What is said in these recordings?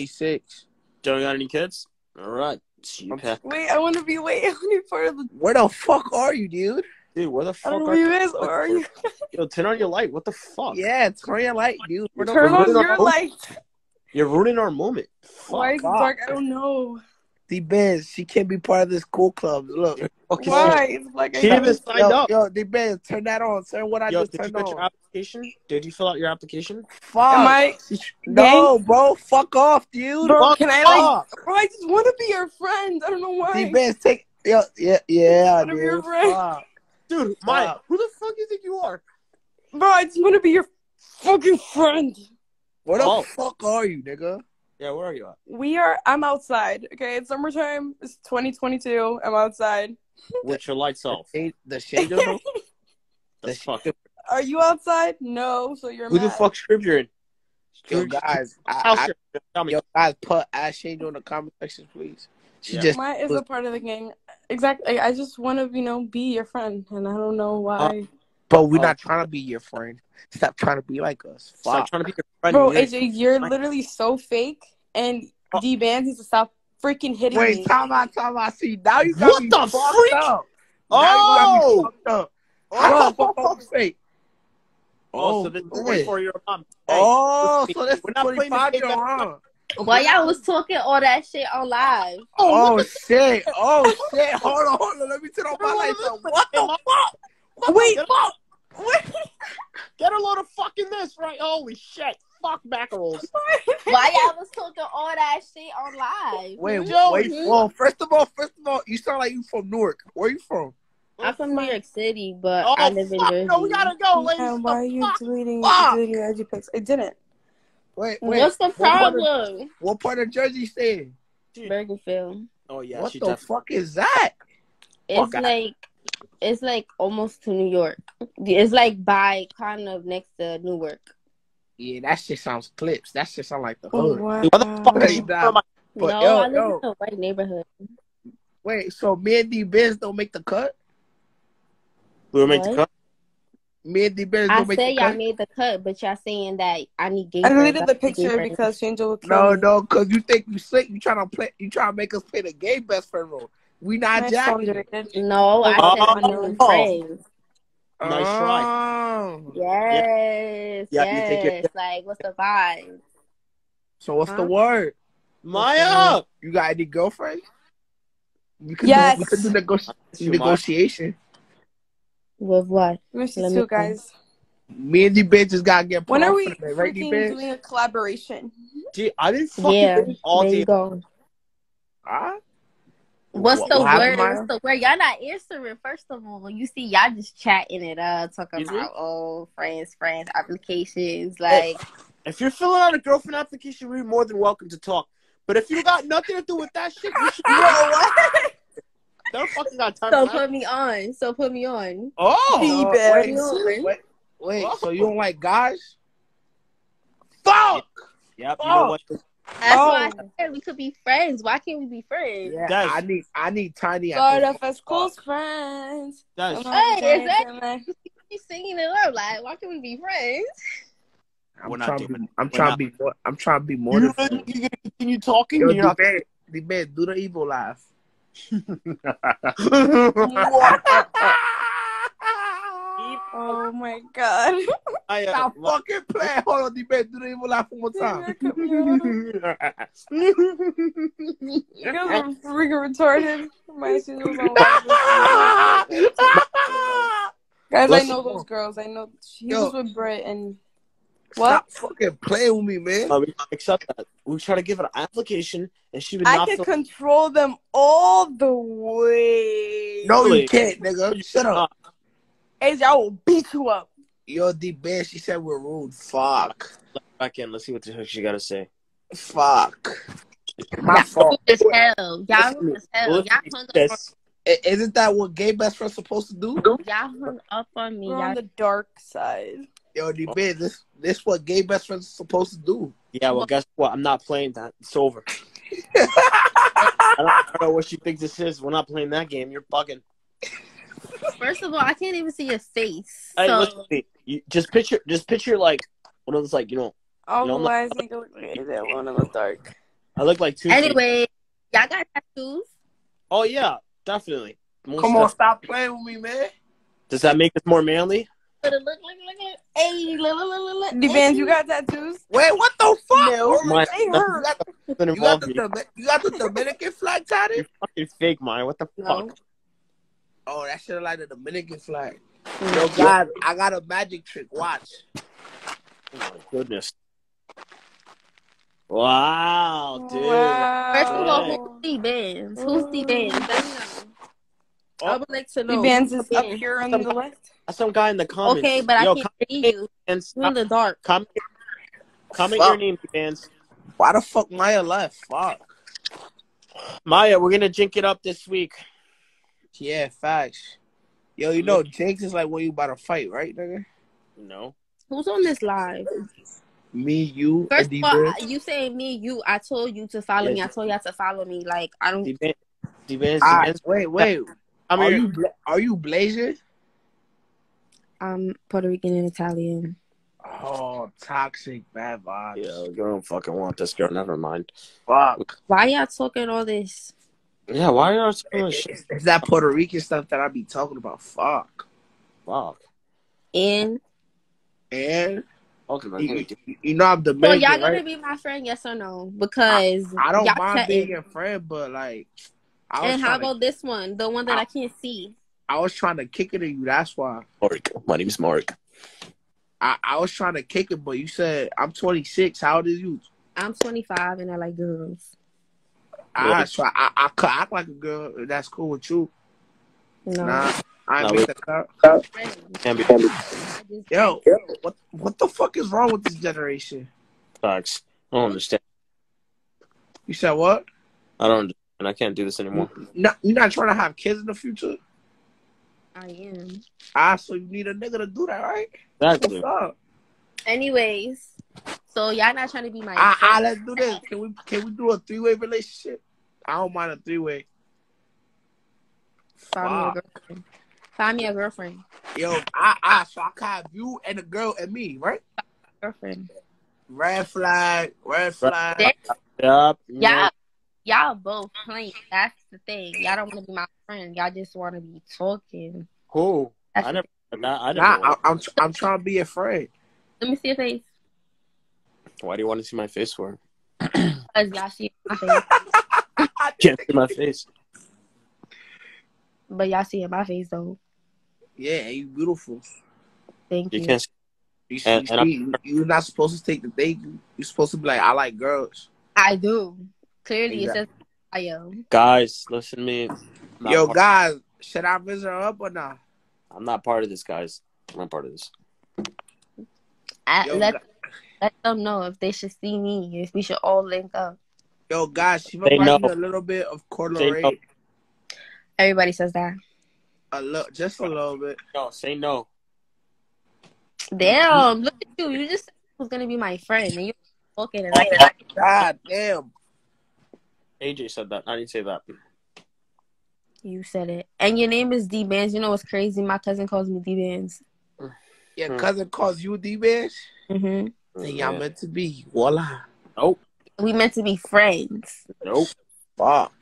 26. Don't got any kids? All right. See you, I'm- Pat. Wait, I want to be. Wait, I want to be part of the. Where the fuck are you, dude? Dude, where the I fuck don't know are who you guys are. Are you? Yo, turn on your light. What the fuck? Yeah, turn on your light, dude. Where the Turn on your our- light. You're ruining our moment. Why is it Fuck. dark? I don't know. D Benz, she can't be part of this cool club. Look. Fucking Why? It's like She even signed Yo, up. yo, the Benz, turn that on. Turn what I Yo, just did you turned put your on. application? Did you fill out your application? Fuck. Am I? no, bro. Fuck off, dude. Bro, Fuck can I like? off. Bro, I just want to be your friend. I don't know why. The Benz, take. Yo, yeah, yeah, One of your dude. friends. Fuck. Dude, Maya, Fuck. who the fuck do you think you are? Bro, I just want to be your fucking friend. Where the Oh. fuck are you, nigga? Yeah, where are you at? We are. I'm outside. Okay, it's summertime. It's 2022. I'm outside. With your lights off. Shade- The shade on? The The fuck? Are you outside? No. So you're. Who the fuck script you're in? Yo, guys, I, House I. Tell me. yo, guys, put ass shade on the comment section, please. She Yeah. just Maya is a part of the gang. Exactly. I just want to, you know, be your friend, and I don't know uh, why. But we're Oh. not trying to be your friend. Stop trying to be like us. It's like Fuck. trying to be your friend. Bro, You're- AJ, you're Right. literally so fake, and Oh. D Bands needs to stop freaking hitting Wait, me. Wait, time out, time out. See, now you got What me the fucked freak? up. Now you got me Oh! fucked up. Oh! What the fuck you? Oh, so oh, this is wait for your mom. Hey, Oh, so that's we're not playing 25 the year old. Why y'all was talking all that shit on live? Oh, oh shit. Oh, shit. Hold on, hold on. Let me turn on my lights. What the fuck? Wait, Get, wait. get a load of fucking this, right? Holy shit. Fuck mackerels. Why y'all was talking all that shit on live? Wait, Joe, wait. dude. Well, first of all, first of all, you sound like you from Newark. Where you from? I'm from New York City, but Oh, I live in. Jersey. No, we gotta go, ladies. Yeah, why are you fuck? deleting, Fuck. deleting your IG pics? I didn't. Wait, wait. What's the What part of- problem? What part of Jersey you stay in? Bergenfield. Oh, yeah. what she the definitely. fuck is that? It's Fuck. like it's like almost to New York. It's like by kind of next to Newark. Yeah, that shit sounds clips. That shit sound like the Oh, hood. wow. Dude, the fuck is Hey, she nah. from? But no, yo, I live yo. in a white neighborhood. Wait, so me and D Benz don't make the cut? We were made to What? cut. Me and D Benz I don't make said the y'all cut? made the cut, but y'all saying that I need gay I friends. deleted the I need gay picture because Shangel would kill No, me. no, cause you think you slick. You trying to play. You trying to make us play the gay best friend role. We not My jacking. phone it. deleted. No, I Oh. said I need friends. Nice try. Oh. Yes, Yeah, you think you're- yes. Like, what's the vibe? So what's Huh? the word? Maya! You got any girlfriend? We could Yes. do, we could do negoti- Shoot, Maya. negotiation. With what? Miss you Let too, me- guys. Me and D bitches gotta get. put When are we for the right, freaking doing a collaboration? Gee, I've been fucking Yeah, all there day. you go. Huh? What's What- the what word? What's the word? Y'all not answering. First of all, you see, y'all just chatting it up, talking Excuse me? about oh, friends, friends, applications. Like, If you're filling out a girlfriend application, we're more than welcome to talk. But if you got nothing to do with that shit, you should. Bro, what? Don't fucking got time so for put me on. So put me on. Oh! Uh, Benz. wait, wait, wait. Oh. So you don't like guys? Fuck. Yep, you know what? That's Oh. why I oh. said we could be friends. Why can't we be friends? Yeah, Guys. I need I need tiny. Start off as close friends. Guys, Come Hey, is dance that- and You singing it up like, why can't we be friends? I'm We're trying to be. I'm We're trying to be. More, I'm trying to be more. you than you gonna continue talking? Yo, You're not. the man, the man, do the evil laugh. Oh my god. I, uh, Stop fucking playing. Hold on, the man, do the evil laugh one more time. Off. You guys are freaking retarded. My signals don't work. Guys, I know those girls. I know she Yo. was with Britt and what? Stop fucking playing with me, man. Uh, we accept that. We try to give an application, and she would I not. can fill- control them all the way. No, Really? you can't, nigga. Shut up. AJ, I will beat you up. Yo, the man, she said we're rude. Fuck. Back in. Let's see what the heck she got to say. Fuck. My fault. As hell. Y'all rude as hell. Y'all hung, up Yes. I- Isn't that what gay best friends supposed to do? y'all hung up on me. We're Y'all on the dark side. Yo, the man, this this what gay best friends are supposed to do. Yeah. Well, guess what? I'm not playing that. It's over. I don't, I don't know what you think this is. We're not playing that game. You're bugging. First of all, I can't even see your face. Hey, so listen me. You just picture, just picture like one of those, like you know, All You know, the I'm lies nigga look like AJ alone in the dark. I look like two. Anyway, y'all got tattoos. Oh yeah, definitely. Most Come on, stop playing with me, man. Does that make us more manly? Look, look, look, look, look. Hey, look, look, look, look. D-Bands, you got tattoos? Wait, what the fuck? No. Oh, My- they You. You got, Doesn't you, got the, you got the Dominican flag tatted? You're fucking fake, Maya. What the No. Fuck? Oh, that shit like the Dominican flag. Mm. Yo, guys, I got a magic trick. Watch. Oh my goodness. Wow, dude. Wow. First of all, Hey. who's D Bands? Who's the Bands? Let. I would like to know. D-Bands is who's up D-Bands. here on the left. Some guy in the comments. Okay, but I can't see you. and You're in the dark. comment, comment Fuck. your name, bands. Why the fuck Maya left? Fuck. Maya, we're gonna jink it up this week. Yeah, facts. Yo, you know, Jinx is like when you about to fight, right, nigga? No. Who's on this live? Me, you, First and of all, you saying me, you. I told you to follow me. I told y'all to follow me. Like I don't. D-Ban- D-Bands, Ah, D-Bands. wait, wait. I'm Are you bla- are you Blazer? I'm Puerto Rican and Italian. Oh, toxic, bad vibes. Yo, you don't fucking want this girl. Never mind. Fuck. Why y'all talking all this? Yeah, why are you saying It's, shit? it's that Puerto Rican stuff that I be talking about. Fuck. Fuck. And And Okay, you, you- you know I'm the so Dominican, y'all gonna right? be my friend? Yes or no? Because I don't mind chatting. being your friend, but like, I was, And how trying to, about this one, the one that I can't see? I was trying to kick it at you. That's why. Mark. My name's Mark. I, I was trying to kick it, but you said I'm 26. How old is you? I'm 25 and I like girls. Ah, Really? so I, I could act like a girl. That's cool with you. No. Nah, I ain't No. make the cut. Can't be I just- Yo, what what the fuck is wrong with this generation? facts. I don't understand. You said what? I don't understand. I can't do this anymore. Not, you're not trying to have kids in the future? I am. Ah, so you need a nigga to do that, right? Exactly. What's up? Anyways, so y'all not trying to be my Ah, ah, let's do this. Can we can we do a three way relationship? I don't mind a three way. Find me a girlfriend. Find me a girlfriend. Yo, ah, ah, so I can have you and a girl and me, right? Girlfriend. Red flag, red flag. Yep. Y'all, y'all both playing. That's the thing. Y'all don't want to be my friend. Y'all just want to be talking. Who? That's I never. That, I never. Nah, I, I'm I'm trying to be a friend. Let me see your face. Why do you want to see my face for? Cause y'all see my face, Can't see my face. but y'all see in my face though. Yeah, you beautiful. Thank you. You can't. See. You see, And- you and see, you're not supposed to take the thing. you. You're supposed to be like, I like girls. I do. Clearly, Exactly. it's just I am. Guys, listen to me. Not, Yo, part, guys, should I visit her up or not? I'm not part of this, guys. I'm not part of this. I, Yo, let gu- let them know if they should see me. If we should all link up. Yo, guys, she Say reminds me a little bit of Coeur Say Everybody says that. A little, just a little bit. No, say no. Damn! Look at you. You just said was gonna be my friend, and you talking and I God damn. AJ said that. I didn't say that. You said it. And your name is D Bands. You know what's crazy? My cousin calls me D Bands. Your cousin calls you D bitch. hmm Then y'all meant to be. Voila. Nope. We meant to be friends. Nope. Fuck.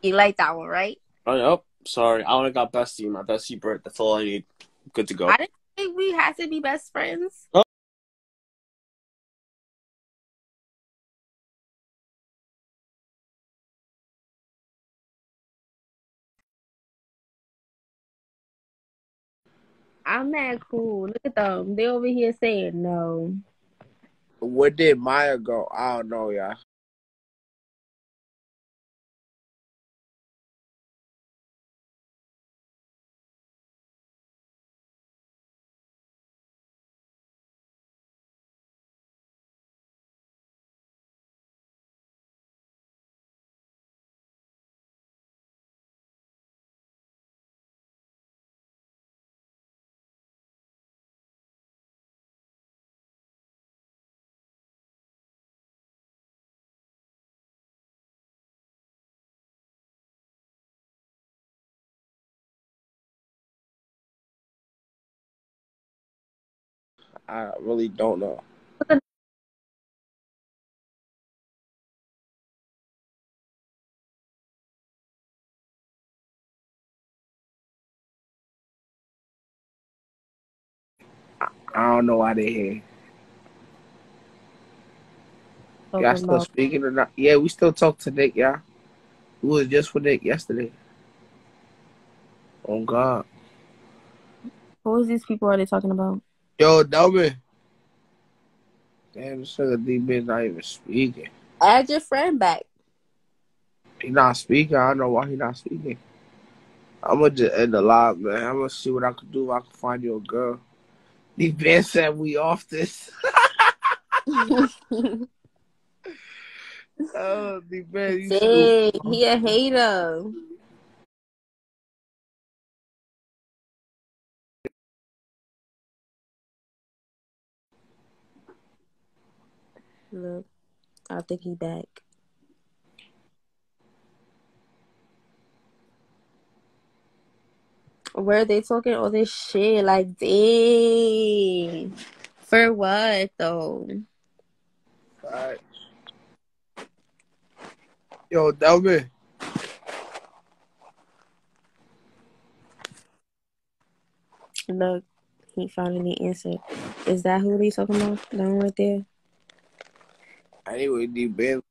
You like that one, right? Oh, nope. Sorry. I only got bestie. My bestie Brit. That's all I need. Good to go. I didn't think we had to be best friends. Oh. I'm mad cool. Look at them. They over here saying no. Where did Maya go? I don't know, y'all. I really don't know. I don't know why they here. Oh, y'all still speaking or not? Yeah, we still talk to Nick, y'all. We was just with Nick yesterday. Oh God. Who is these people are they talking about? Yo, Delvin. Damn, this nigga D bitch not even speaking. Add your friend back. He not speaking. I don't know why he not speaking. I'ma just end the live, man. I'm gonna see what I can do. If I can find you a girl. D Ben said we off this. oh, D Ben, you Dang, he a hater. Look, I think he back. Where are they talking all this shit? Like, dang. For what though? Alright. Yo, Delvin. Look, he finally answered. Is that who they talking about? That one right there? Anyway, D Ben